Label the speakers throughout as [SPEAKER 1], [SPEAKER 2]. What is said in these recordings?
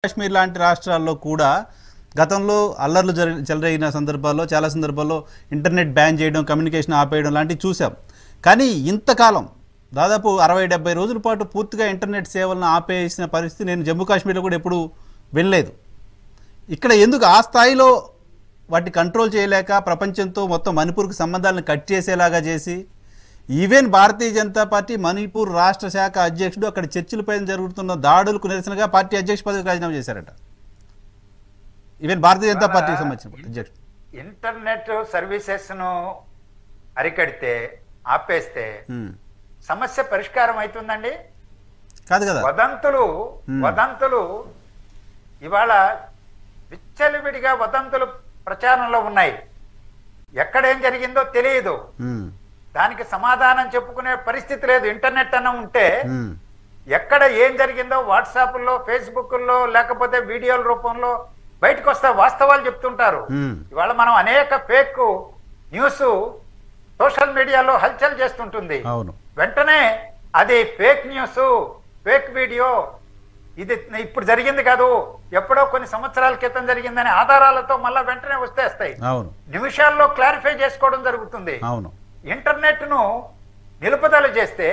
[SPEAKER 1] కాశ్మీర్ లాంటి రాష్ట్రాల్లో కూడా గతంలో అల్లర్లు జరి చెలరేగిన సందర్భాల్లో చాలా సందర్భాల్లో ఇంటర్నెట్ బ్యాన్ చేయడం కమ్యూనికేషన్ ఆపేయడం లాంటివి చూసాం కానీ ఇంతకాలం దాదాపు అరవై డెబ్బై రోజుల పాటు పూర్తిగా ఇంటర్నెట్ సేవలను ఆపేసిన పరిస్థితి నేను జమ్మూ కాశ్మీర్లో కూడా ఎప్పుడు వెళ్ళలేదు ఇక్కడ ఎందుకు ఆ స్థాయిలో వాటిని కంట్రోల్ చేయలేక ప్రపంచంతో మొత్తం మణిపూర్కి సంబంధాలను కట్ చేసేలాగా చేసి ఈవెన్ భారతీయ జనతా పార్టీ మణిపూర్ రాష్ట్ర శాఖ అధ్యక్షుడు అక్కడ చర్చిలపైన జరుగుతున్న దాడులకు నిరసనగా పార్టీ అధ్యక్ష పదవికి రాజీనామా చేశారట ఈవెన్ భారతీయ జనతా పార్టీకి సంబంధించిన అధ్యక్షుడు
[SPEAKER 2] ఇంటర్నెట్ సర్వీసెస్ను అరికడితే ఆపేస్తే. సమస్య పరిష్కారం అవుతుందండి
[SPEAKER 1] కాదు కదా
[SPEAKER 2] వదంతులు. వదంతులు ఇవాళ విచ్చలవిడిగా వదంతులు ప్రచారంలో ఉన్నాయి ఎక్కడేం జరిగిందో తెలియదు. దానికి సమాధానం చెప్పుకునే పరిస్థితి లేదు. ఇంటర్నెట్ అన్న ఉంటే. ఎక్కడ ఏం జరిగిందో వాట్సాప్లో ఫేస్బుక్లో లేకపోతే వీడియోల రూపంలో బయటకు వస్తే వాస్తవాలు చెప్తుంటారు. ఇవాళ మనం అనేక ఫేక్ న్యూస్ సోషల్ మీడియాలో హల్చల్ చేస్తుంటుంది. వెంటనే అది ఫేక్ న్యూస్ ఫేక్ వీడియో ఇది ఇప్పుడు జరిగింది కాదు ఎప్పుడో కొన్ని సంవత్సరాల క్రితం జరిగిందని ఆధారాలతో మళ్ళా వెంటనే వస్తేస్తాయి నిమిషాల్లో క్లారిఫై చేసుకోవడం జరుగుతుంది. ఇంటర్నెట్ను నిలుపుదల చేస్తే.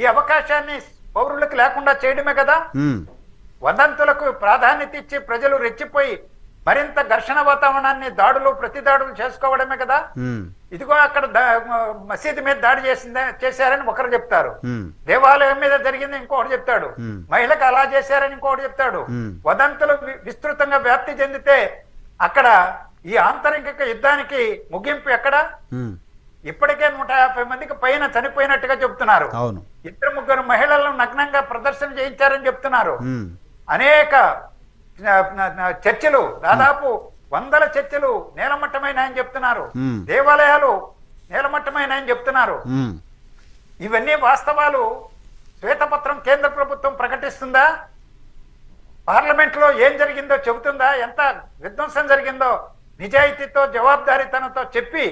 [SPEAKER 2] ఈ అవకాశాన్ని పౌరులకు లేకుండా చేయడమే కదా. వదంతులకు ప్రాధాన్యత ఇచ్చి ప్రజలు రెచ్చిపోయి మరింత ఘర్షణ వాతావరణాన్ని దాడులు ప్రతి దాడులు చేసుకోవడమే కదా. ఇదిగో అక్కడ మసీదు మీద దాడి చేసిందే చేశారని ఒకరు చెప్తారు. దేవాలయం మీద జరిగింది ఇంకొకటి చెప్తాడు. మహిళకు అలా చేశారని ఇంకొకటి చెప్తాడు. వదంతులు విస్తృతంగా వ్యాప్తి చెందితే అక్కడ ఈ ఆంతరిక యుద్ధానికి ముగింపు ఎక్కడ. ఇప్పటికే నూట యాభై మందికి పైన చనిపోయినట్టుగా చెప్తున్నారు.
[SPEAKER 1] అవును.
[SPEAKER 2] ఇద్దరు ముగ్గురు మహిళలను నగ్నంగా ప్రదర్శన చేయించారని చెప్తున్నారు. అనేక చర్చిలు దాదాపు వందల చర్చిలు నేలమట్టమైనాయని చెప్తున్నారు. దేవాలయాలు నేలమట్టమైనాయని చెప్తున్నారు.
[SPEAKER 1] ఉమ్.
[SPEAKER 2] ఇవన్నీ వాస్తవాలు శ్వేతపత్రం కేంద్ర ప్రభుత్వం ప్రకటిస్తుందా? పార్లమెంట్లో ఏం జరిగిందో చెబుతుందా? ఎంత విధ్వంసం జరిగిందో? నిజాయితీతో జవాబుదారీతనంతో చెప్పి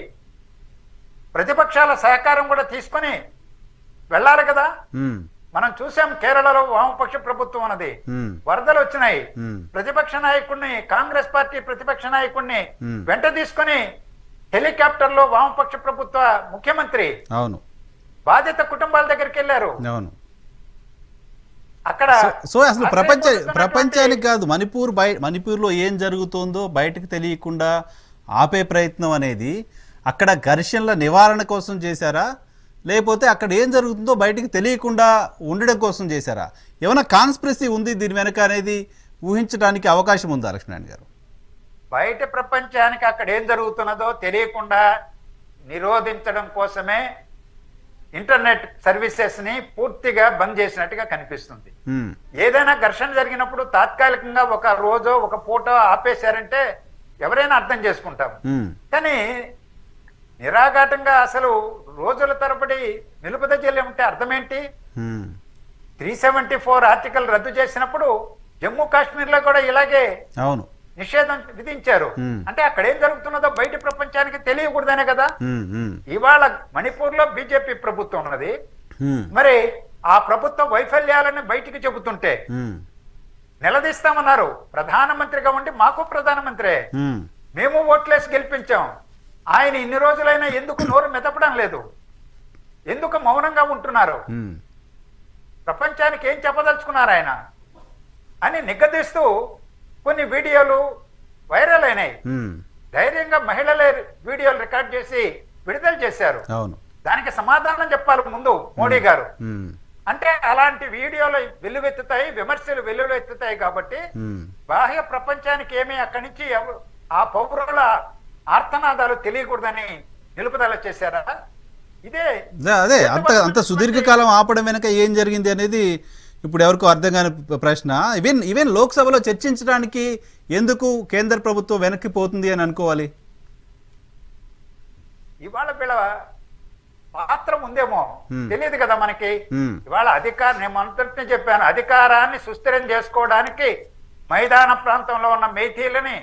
[SPEAKER 2] ప్రతిపక్షాల సహకారం కూడా తీసుకొని వెళ్ళాలి కదా. మనం చూసాం కేరళలో వామపక్ష ప్రభుత్వం అన్నది. వరదలు వచ్చినాయి. ప్రతిపక్ష నాయకుడిని కాంగ్రెస్ పార్టీ ప్రతిపక్ష నాయకుడిని. వెంట తీసుకొని హెలికాప్టర్లో వామపక్ష ప్రభుత్వ ముఖ్యమంత్రి
[SPEAKER 1] అవును
[SPEAKER 2] బాధిత కుటుంబాల దగ్గరికి వెళ్ళారు
[SPEAKER 1] అవును
[SPEAKER 2] అక్కడ
[SPEAKER 1] సో- అసలు ప్రపంచ ప్రపంచానికి కాదు మణిపూర్ బయ మణిపూర్లో ఏం జరుగుతుందో బయటకు తెలియకుండా ఆపే ప్రయత్నం అనేది అక్కడ ఘర్షణల నివారణ కోసం చేశారా? లేకపోతే అక్కడ ఏం జరుగుతుందో బయటకు తెలియకుండా ఉండడం కోసం చేశారా? ఏమైనా కాన్స్పిరసీ ఉంది దీని వెనక అనేది ఊహించడానికి అవకాశం ఉందా లక్ష్మణ్ గారు?
[SPEAKER 2] బయట ప్రపంచానికి అక్కడ ఏం జరుగుతున్నదో తెలియకుండా నిరోధించడం కోసమే ఇంటర్నెట్ సర్వీసెస్ని పూర్తిగా బంద్ చేసినట్టుగా కనిపిస్తుంది. ఏదైనా ఘర్షణ జరిగినప్పుడు తాత్కాలికంగా ఒక రోజు ఒక పూట ఆపేశారంటే ఎవరైనా అర్థం చేసుకుంటాం కానీ నిరాఘాటంగా అసలు రోజుల తరబడి నిలుపుద జల్లి ఉంటే అర్థం ఏంటి
[SPEAKER 1] um,
[SPEAKER 2] three seventy four article రద్దు చేసినప్పుడు జమ్మూ కాశ్మీర్లో కూడా ఇలాగే
[SPEAKER 1] అవును.
[SPEAKER 2] నిషేధం విధించారు. అంటే అక్కడ ఏం జరుగుతున్నదో బయట ప్రపంచానికి తెలియకూడదనే కదా? ఇవాళ మణిపూర్లో బీజేపీ ప్రభుత్వం ఉన్నది. మరి ఆ ప్రభుత్వ వైఫల్యాలను బయటికి చెబుతుంటే నిలదీస్తామన్నారు. ప్రధానమంత్రిగా ఉండి మాకు ప్రధానమంత్రే. మేము ఓట్లేసి గెలిపించాం. ఆయన ఇన్ని రోజులైనా ఎందుకు నోరు మెదపడం లేదు? ఎందుకు మౌనంగా ఉంటున్నారు? ప్రపంచానికి ఏం చెప్పదలుచుకున్నారు ఆయన? అని నిగ్గదీస్తూ కొన్ని వీడియోలు వైరల్ అయినాయి. ధైర్యంగా మహిళలే వీడియోలు రికార్డ్ చేసి విడుదల చేశారు. దానికి సమాధానం చెప్పాలి ముందు మోడీ గారు. అంటే అలాంటి వీడియోలు వెల్లువెత్తుతాయి విమర్శలు వెల్లువెత్తుతాయి కాబట్టి. బాహ్య ప్రపంచానికి ఏమీ అక్కడి నుంచి ఆ పౌరుల ఆర్తనాదాలు తెలియకూడదని నిలుపుదల చేశారా ఇదే
[SPEAKER 1] అదే అంత అంత సుదీర్ఘకాలం ఆపడం వెనక ఏం జరిగింది అనేది ఇప్పుడు ఎవరికో అర్థం కాని ప్ర- ప్రశ్న ఈవెన్ ఈవెన్ లోక్సభలో చర్చించడానికి ఎందుకు కేంద్ర ప్రభుత్వం వెనక్కి పోతుంది అని అనుకోవాలి
[SPEAKER 2] ఇవాళ వీళ్ళ పాత్ర ఉందేమో. తెలియదు కదా మనకి. ఇవాళ అధికార నేను చెప్పాను అధికారాన్ని సుస్థిరం చేసుకోవడానికి మైదాన ప్రాంతంలో ఉన్న మేథీలని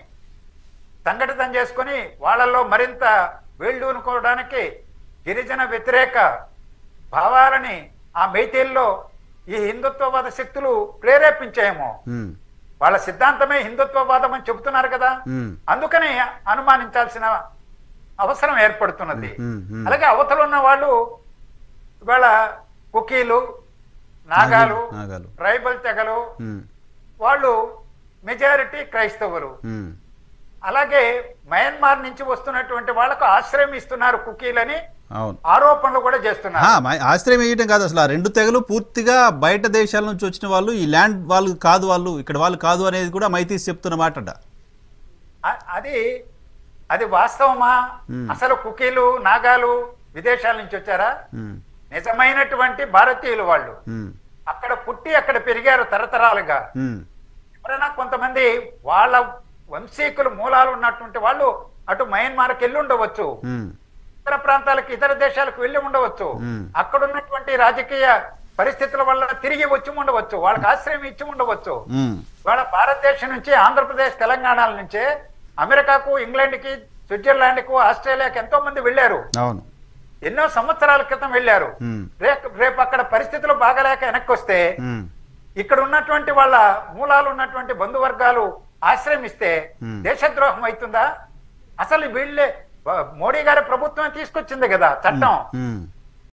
[SPEAKER 2] సంఘటితం చేసుకొని వాళ్ళల్లో మరింత వేళ్ళూనుకోవడానికి గిరిజన వ్యతిరేక భావాలని ఆ మేథీల్లో ఈ హిందుత్వవాద శక్తులు ప్రేరేపించాయేమో
[SPEAKER 1] ఉమ్,
[SPEAKER 2] వాళ్ళ సిద్ధాంతమే హిందుత్వవాదం అని చెబుతున్నారు కదా. అందుకని అనుమానించాల్సిన అవసరం ఏర్పడుతున్నది. అలాగే అవతల ఉన్న వాళ్ళు ఇవాళ కుకీలు నాగాలు. ట్రైబల్ తెగలు వాళ్ళు మెజారిటీ క్రైస్తవులు. అలాగే మయన్మార్ నుంచి వస్తున్నటువంటి వాళ్ళకు ఆశ్రయం ఇస్తున్నారు కుకీలని. ఆరోపణలు కూడా చేస్తున్నారు.
[SPEAKER 1] ఆశ్రయం వేయటం కాదు అసలు. ఆ రెండు తెగలు పూర్తిగా బయట దేశాల నుంచి వచ్చిన వాళ్ళు ఈ ల్యాండ్ వాళ్ళు కాదు వాళ్ళు ఇక్కడ వాళ్ళు కాదు అనేది కూడా మైతీస్ చెప్తున్న మాట
[SPEAKER 2] అది అది వాస్తవమా. అసలు కుకీలు నాగాలు విదేశాల నుంచి వచ్చారా? నిజమైనటువంటి భారతీయులు వాళ్ళు. అక్కడ పుట్టి అక్కడ పెరిగారు తరతరాలుగా. ఎవరైనా కొంతమంది వాళ్ళ వంశీకులు మూలాలు ఉన్నటువంటి వాళ్ళు అటు మయన్మార్కి వెళ్ళి ఉండవచ్చు. ఇతర ప్రాంతాలకు ఇతర దేశాలకు వెళ్ళి ఉండవచ్చు. అక్కడ ఉన్నటువంటి రాజకీయ పరిస్థితుల వల్ల తిరిగి వచ్చి ఉండవచ్చు. వాళ్ళకి ఆశ్రయం ఇచ్చి ఉండవచ్చు. వాళ్ళ భారతదేశం నుంచి ఆంధ్రప్రదేశ్ తెలంగాణ నుంచే అమెరికాకు ఇంగ్లాండ్కి స్విట్జర్లాండ్కు ఆస్ట్రేలియాకి ఎంతో మంది వెళ్ళారు.
[SPEAKER 1] అవును.
[SPEAKER 2] ఎన్నో సంవత్సరాల క్రితం వెళ్ళారు. రేపు రేపు అక్కడ పరిస్థితులు బాగలేక వెనక్కి వస్తే ఇక్కడ ఉన్నటువంటి వాళ్ళ మూలాలు ఉన్నటువంటి బంధువర్గాలు ఆశ్రమిస్తే
[SPEAKER 1] Hmm.
[SPEAKER 2] దేశద్రోహం అవుతుందా అసలు వీళ్ళే బ- మోడీ గారి ప్రభుత్వం తీసుకొచ్చింది కదా చట్టం
[SPEAKER 1] ఉమ్,